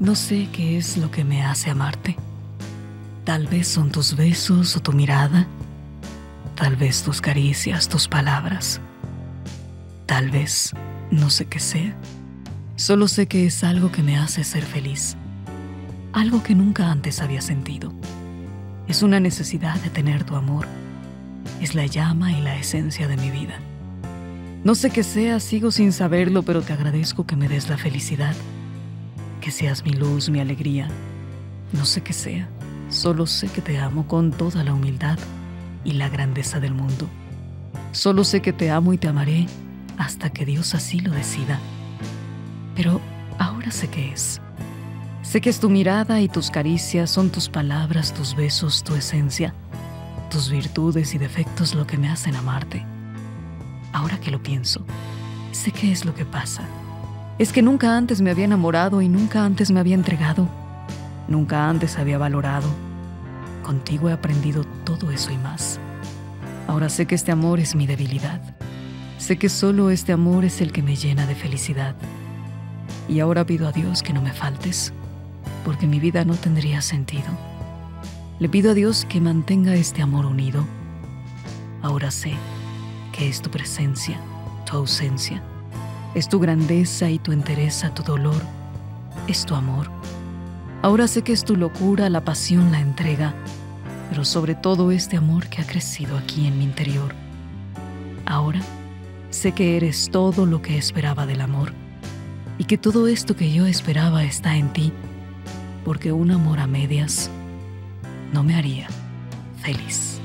No sé qué es lo que me hace amarte. Tal vez son tus besos o tu mirada. Tal vez tus caricias, tus palabras. Tal vez no sé qué sea. Solo sé que es algo que me hace ser feliz. Algo que nunca antes había sentido. Es una necesidad de tener tu amor. Es la llama y la esencia de mi vida. No sé qué sea, sigo sin saberlo, pero te agradezco que me des la felicidad. Seas mi luz, mi alegría. No sé qué sea, solo sé que te amo con toda la humildad y la grandeza del mundo. Solo sé que te amo y te amaré hasta que Dios así lo decida. Pero ahora sé qué es. Sé que es tu mirada y tus caricias, son tus palabras, tus besos, tu esencia, tus virtudes y defectos lo que me hacen amarte. Ahora que lo pienso, sé qué es lo que pasa. Es que nunca antes me había enamorado y nunca antes me había entregado. Nunca antes había valorado. Contigo he aprendido todo eso y más. Ahora sé que este amor es mi debilidad. Sé que solo este amor es el que me llena de felicidad. Y ahora pido a Dios que no me faltes, porque mi vida no tendría sentido. Le pido a Dios que mantenga este amor unido. Ahora sé que es tu presencia, tu ausencia, es tu grandeza y tu entereza, tu dolor, es tu amor. Ahora sé que es tu locura, la pasión, la entrega, pero sobre todo este amor que ha crecido aquí en mi interior. Ahora sé que eres todo lo que esperaba del amor y que todo esto que yo esperaba está en ti, porque un amor a medias no me haría feliz.